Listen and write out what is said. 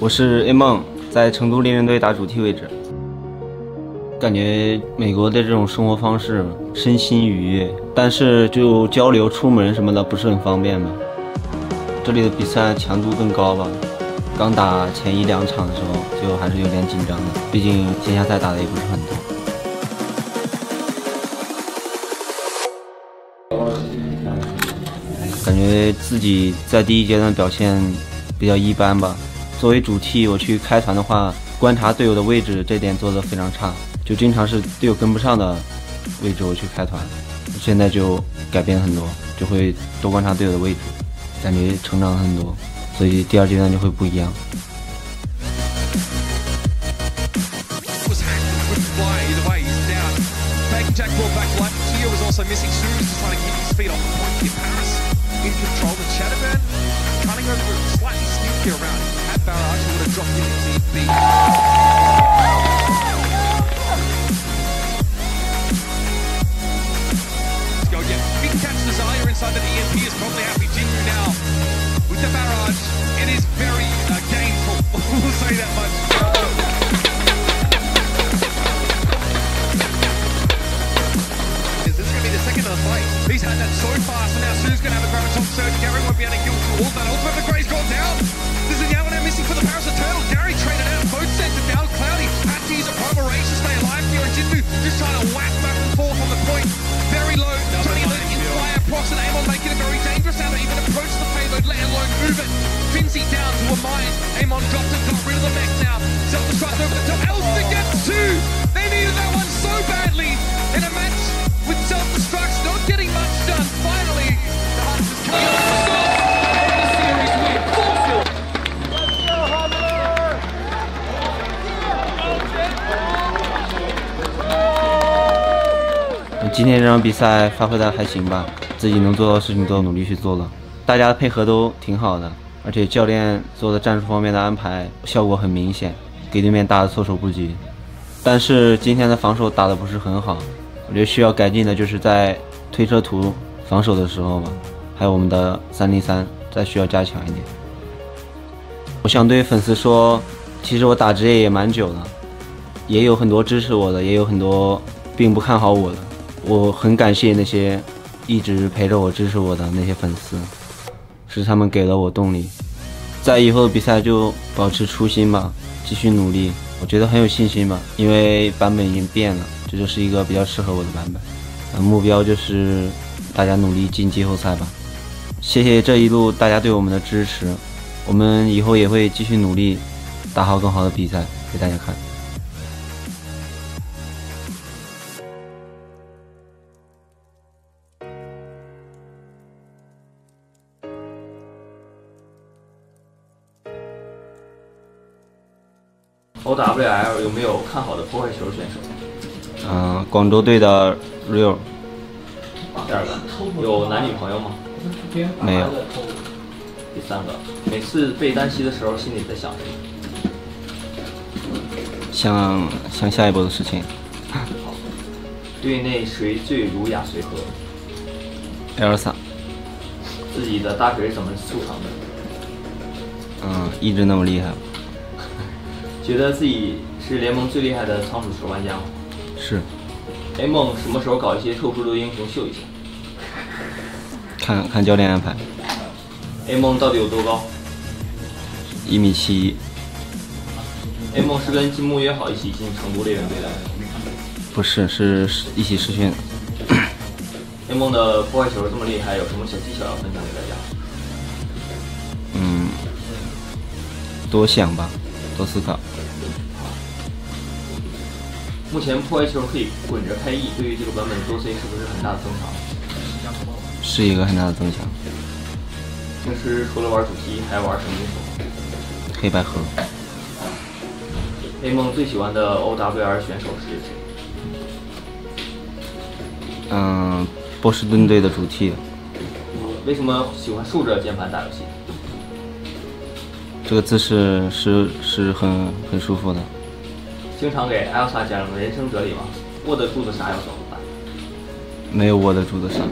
我是 A 梦，在成都猎人队打主题位置。感觉美国的这种生活方式身心愉悦，但是就交流、出门什么的不是很方便吧。这里的比赛强度更高吧。刚打前一两场的时候就还是有点紧张的，毕竟线下赛打的也不是很多。感觉自己在第一阶段表现比较一般吧。作为主 T，我去开团的话，观察队友的位置这点做得非常差，就经常是队友跟不上的位置我去开团。现在就改变很多，就会多观察队友的位置，感觉成长很多，所以第二阶段就会不一样。Go again. Big catch inside the is probably happy now. With the barrage, it is very uh, gainful. we'll say that much. He's had that so far, and now Sue's going to have a graviton surge. Gary won't be able to kill through all that. Ultimate let alone move it. Finzi down to a mine. Amon dropped it, got rid of the mech now. Self-destruct over the top. Elster gets two. They needed that one so badly in a match with self-destructs not getting much done. Finally, the Hunters coming up the stop. And the series win. Full still. 今天这场比赛发挥的还行吧，自己能做到的事情都努力去做了， 大家配合都挺好的，而且教练做的战术方面的安排效果很明显，给对面打的措手不及。但是今天的防守打的不是很好，我觉得需要改进的就是在推车图防守的时候吧，还有我们的三零三再需要加强一点。我想对粉丝说，其实我打职业也蛮久了，也有很多支持我的，也有很多并不看好我的。我很感谢那些一直陪着我、支持我的那些粉丝，是他们给了我动力。在以后的比赛就保持初心吧，继续努力。我觉得很有信心吧，因为版本已经变了，这就是一个比较适合我的版本。呃，目标就是大家努力进季后赛吧。谢谢这一路大家对我们的支持，我们以后也会继续努力，打好更好的比赛给大家看。OWL 有没有看好的破坏球选手？嗯、广州队的 Rio 第二个，有男女朋友吗？没有，第三个，每次背单膝的时候，心里在想什么？想想下一步的事情。好队内谁最儒雅随和？Elsa，自己的大腿是怎么促成的？嗯，一直那么厉害，觉得自己是联盟最厉害的仓鼠球玩家吗是？A 梦什么时候搞一些特殊的英雄秀一下看看教练安排。？A 梦到底有多高一米七一，？A 梦是跟金木约好一起进成都猎人队的。不是是是一起试训。A 梦的破坏球这么厉害，有什么小技巧要分享给大家？嗯，多想吧，多思考。目前破坏球可以滚着开 E，对于这个版本多 C 是不是很大的增强？是一个很大的增强。平时除了玩主机，还玩什么英雄？黑白盒，黑梦最喜欢的 OWR 选手是谁？嗯，波士顿队的主 T，为什么喜欢竖着键盘打游戏？这个姿势是是很很舒服的。经常给 Elsa 讲人生哲理吗？握得住的啥要怎么办？没有握得住的伤。